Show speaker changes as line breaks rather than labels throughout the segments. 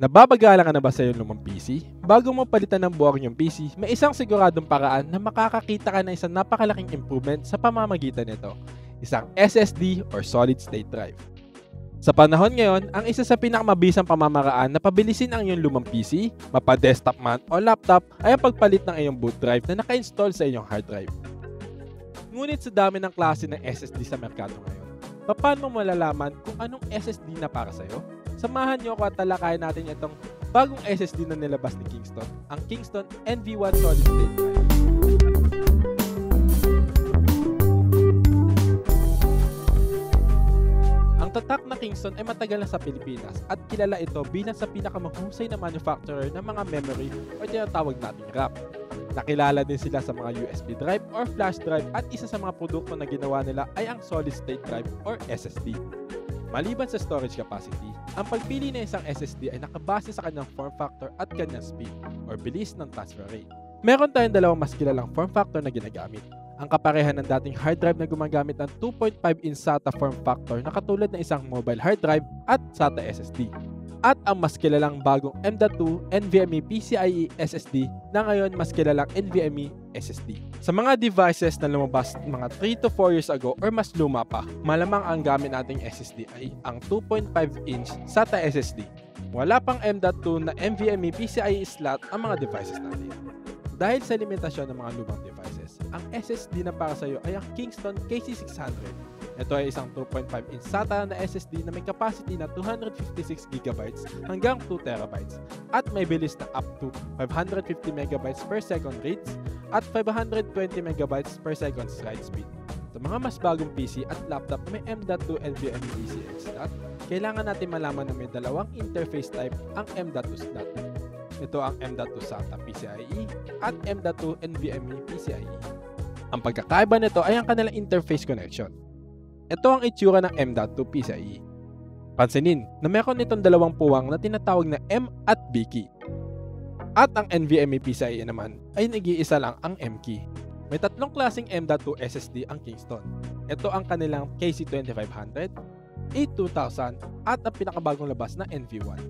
Nababagala ka na ba sa iyong lumang PC? Bago mo palitan ng buwang yung PC, may isang siguradong paraan na makakakita ka ng isang napakalaking improvement sa pamamagitan nito. Isang SSD or Solid State Drive. Sa panahon ngayon, ang isa sa pinakamabisang pamamaraan na pabilisin ang iyong lumang PC, mapa-desktop man o laptop ay ang pagpalit ng iyong boot drive na naka-install sa iyong hard drive. Ngunit sa dami ng klase ng SSD sa merkado ngayon, paano mo malalaman kung anong SSD na para sa'yo? Samahan niyo ako at talakayan natin itong bagong SSD na nilabas ni Kingston, ang Kingston NV1 Solid State Drive. Ang tatak na Kingston ay matagal na sa Pilipinas at kilala ito bilang sa pinakamahusay na manufacturer ng mga memory o tinatawag nating RAM. Nakilala din sila sa mga USB drive or flash drive at isa sa mga produkto na ginawa nila ay ang solid state drive or SSD. Maliban sa storage capacity, ang pagpili ng isang SSD ay nakabase sa kanyang form factor at kanyang speed or bilis ng transfer rate. Meron tayong dalawang mas kilalang form factor na ginagamit. Ang kaparehan ng dating hard drive na gumagamit ng 2.5 in SATA form factor na katulad ng isang mobile hard drive at SATA SSD. At ang mas kilalang bagong M.2 NVMe PCIe SSD na ngayon mas kilalang NVMe SSD. Sa mga devices na lumabas mga 3 to 4 years ago or mas luma pa, malamang ang gamit nating SSD ay ang 2.5 inch SATA SSD. Wala pang M.2 na NVMe PCIe slot ang mga devices natin. Dahil sa limitasyon ng mga lumang devices, ang SSD na para sa iyo ay ang Kingston KC600 ito ay isang 2.5 inch SATA na SSD na may capacity na 256GB hanggang 2TB at may bilis na up to 550MB per second rates at 520MB per second write speed. Sa mga mas bagong PC at laptop may M.2 NVMe PCI slot, kailangan natin malaman na may dalawang interface type ang M.2 slot. Ito ang M.2 SATA PCIe at M.2 NVMe PCIe. Ang pagkakaiba nito ay ang kanilang interface connection. Ito ang itsura ng M.2 PCIe. Pansinin na meron itong dalawang puwang na tinatawag na M at B key. At ang NVMe PCIe naman ay nag-iisa lang ang M key. May tatlong klaseng M.2 SSD ang Kingston. Ito ang kanilang KC2500, A2000 at ang pinakabagong labas na NV1.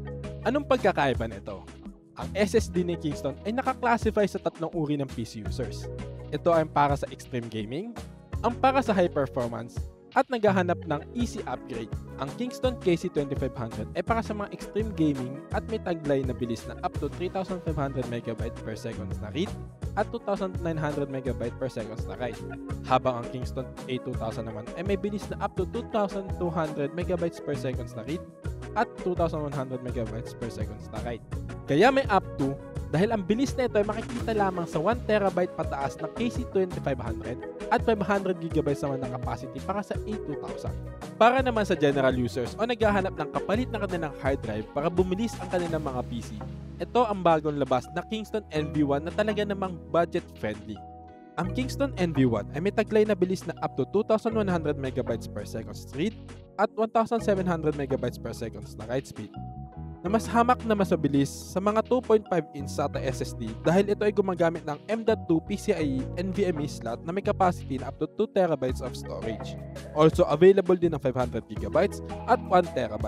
Anong pagkakaiba nito? Ang SSD ni Kingston ay nakaklasify sa tatlong uri ng PC users. Ito ay para sa extreme gaming, ang para sa high performance, at naghahanap ng easy upgrade. Ang Kingston KC2500 ay para sa mga extreme gaming at may taglay na bilis na up to 3,500MB per seconds na read at 2,900MB per seconds na write. Habang ang Kingston A2000 naman ay may bilis na up to 2,200MB per seconds na read at 2,100MB per seconds na write. Kaya may up to dahil ang bilis na ito ay makikita lamang sa 1TB pataas na KC2500 at 500GB naman na capacity para sa A2000. Para naman sa general users o naghahanap ng kapalit ng kanilang hard drive para bumilis ang kanilang mga PC, ito ang bagong labas na Kingston NV1 na talaga namang budget friendly. Ang Kingston NV1 ay may taglay na bilis na up to 2,100MB per second read at 1,700MB per second na write speed na mas hamak na mas mabilis sa mga 2.5 inch SATA SSD dahil ito ay gumagamit ng M.2 PCIe NVMe slot na may capacity na up to 2TB of storage. Also available din ng 500GB at 1TB.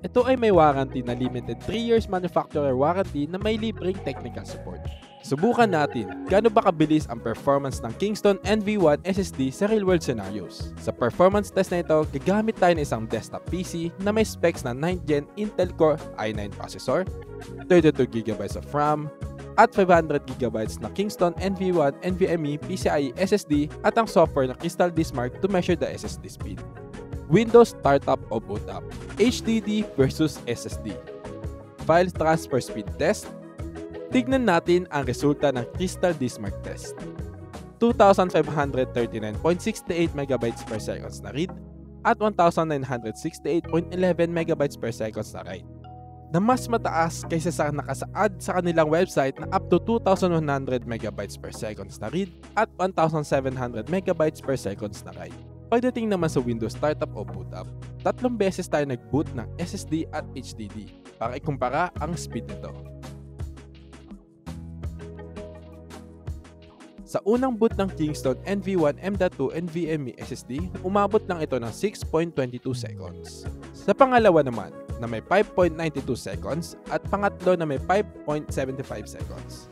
Ito ay may warranty na limited 3 years manufacturer warranty na may libreng technical support. Subukan natin gaano ba kabilis ang performance ng Kingston NV1 SSD sa real-world scenarios. Sa performance test na ito, gagamit tayo ng isang desktop PC na may specs na 9th Gen Intel Core i9 processor, 32GB of RAM, at 500GB na Kingston NV1 NVMe PCIe SSD at ang software na Crystal Disk Mark to measure the SSD speed. Windows Startup o Boot Up, HDD versus SSD. File Transfer Speed Test, Tignan natin ang resulta ng Crystal Dismark test. 2,539.68 MB per seconds na read at 1,968.11 MB per seconds na write na mas mataas kaysa sa nakasaad sa kanilang website na up to 2,100 MB per seconds na read at 1,700 MB per seconds na write. Pagdating naman sa Windows Startup o Boot Up, tatlong beses tayo nag-boot ng SSD at HDD para ikumpara ang speed nito. Sa unang boot ng Kingston NV1 M.2 NVMe SSD, umabot lang ito ng 6.22 seconds. Sa pangalawa naman, na may 5.92 seconds at pangatlo na may 5.75 seconds.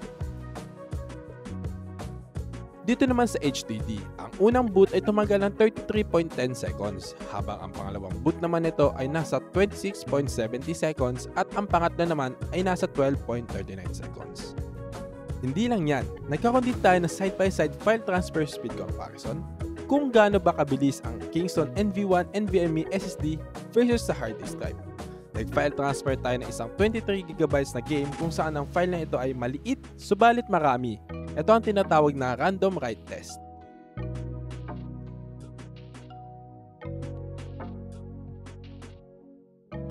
Dito naman sa HDD, ang unang boot ay tumagal ng 33.10 seconds, habang ang pangalawang boot naman nito ay nasa 26.70 seconds at ang pangatlo naman ay nasa 12.39 seconds. Hindi lang yan, nagkaroon din tayo ng side-by-side file transfer speed comparison kung gaano ba kabilis ang Kingston NV1 NVMe SSD versus sa hard disk drive. Nag-file transfer tayo ng isang 23GB na game kung saan ang file na ito ay maliit subalit marami ito ang tinatawag na random write test.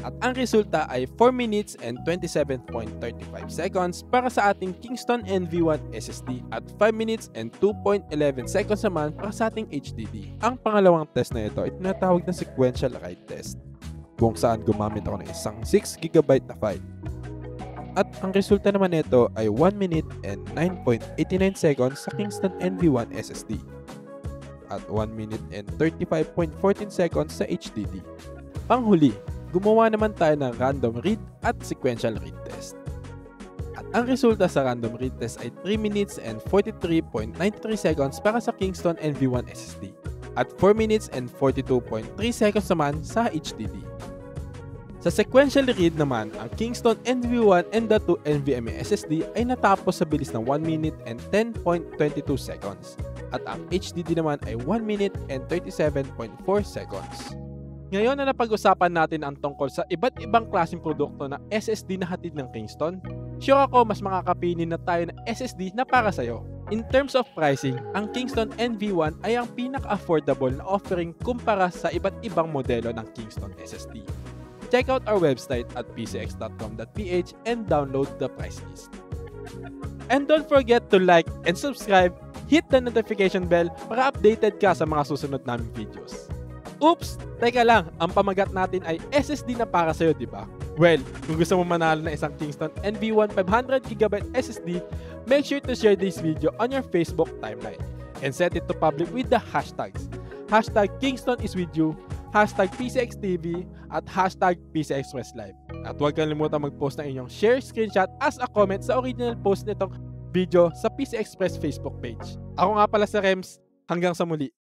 At ang resulta ay 4 minutes and 27.35 seconds para sa ating Kingston NV1 SSD at 5 minutes and 2.11 seconds naman para sa ating HDD. Ang pangalawang test na ito ay tinatawag na sequential write test kung saan gumamit ako ng isang 6GB na file at ang resulta naman nito ay 1 minute and 9.89 seconds sa Kingston NV1 SSD at 1 minute and 35.14 seconds sa HDD. Panghuli, gumawa naman tayo ng random read at sequential read test. At ang resulta sa random read test ay 3 minutes and 43.93 seconds para sa Kingston NV1 SSD at 4 minutes and 42.3 seconds naman sa HDD. Sa sequential read naman, ang Kingston NV1 N.2 NVMe SSD ay natapos sa bilis ng 1 minute and 10.22 seconds at ang HDD naman ay 1 minute and 37.4 seconds. Ngayon na napag-usapan natin ang tungkol sa iba't ibang klaseng produkto na SSD na hatid ng Kingston, sure ako mas makakapili na tayo ng SSD na para sa'yo. In terms of pricing, ang Kingston NV1 ay ang pinaka-affordable na offering kumpara sa iba't ibang modelo ng Kingston SSD. Check out our website at pcx.com.ph and download the price list. And don't forget to like and subscribe, hit the notification bell para updated ka sa mga susunod naming videos. Oops! Teka lang, ang pamagat natin ay SSD na para sa'yo, di ba? Well, kung gusto mo manalo ng isang Kingston NV1 500GB SSD, make sure to share this video on your Facebook timeline and set it to public with the hashtags. Hashtag Kingston is with you, hashtag PCXTV, at hashtag PCXpressLive. At huwag kalimutan mag-post ng inyong share screenshot as a comment sa original post nitong video sa PC Express Facebook page. Ako nga pala si Rems, hanggang sa muli.